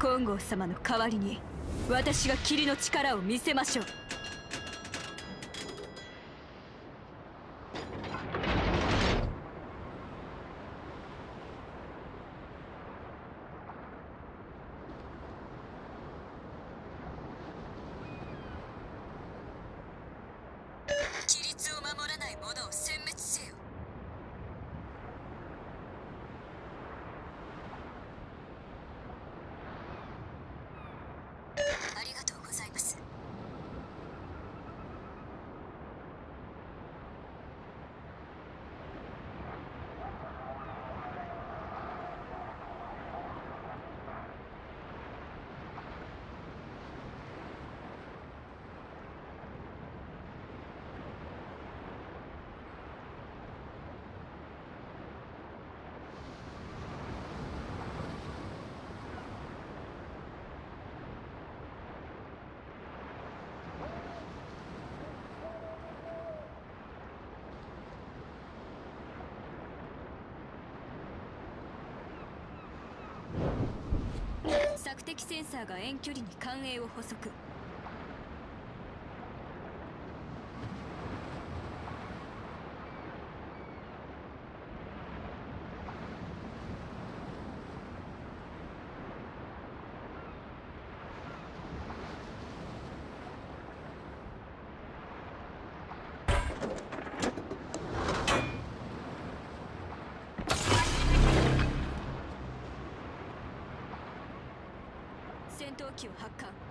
金剛様の代わりに私が霧の力を見せましょう。的センサーが遠距離に艦影を捕捉容器を発艦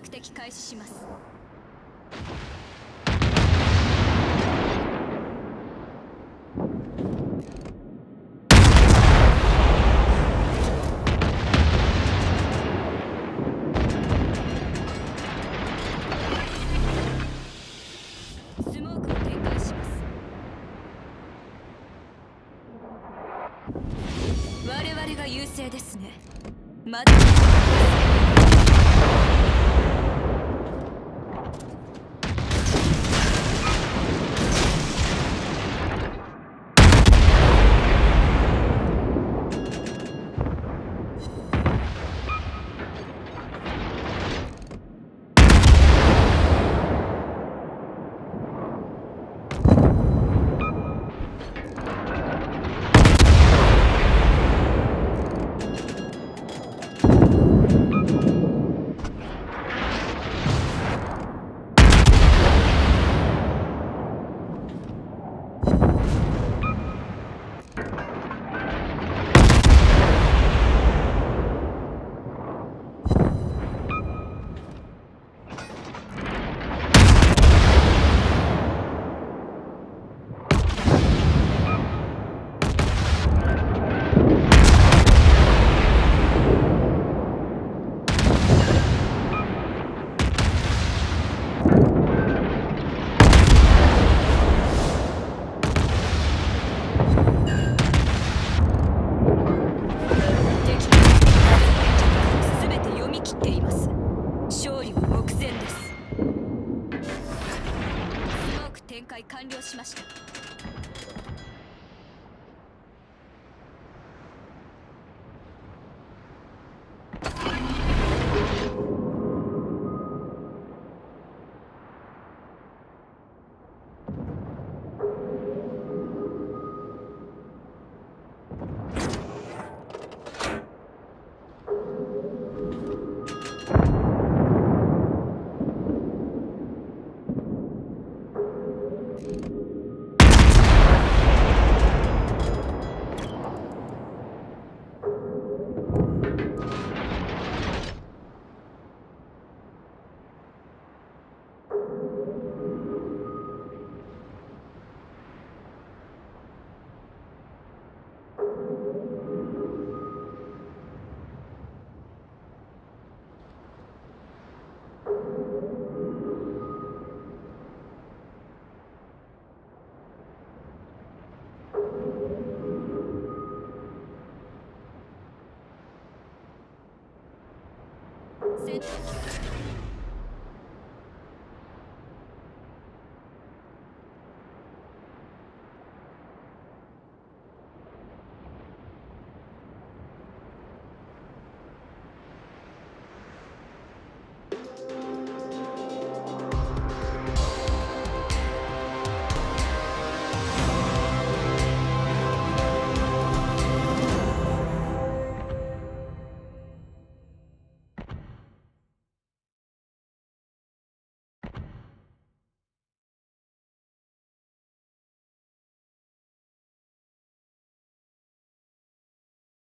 着敵開始します。我々が優勢ですね。